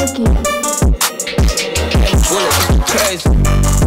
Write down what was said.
Boogie. Bullets, crazy.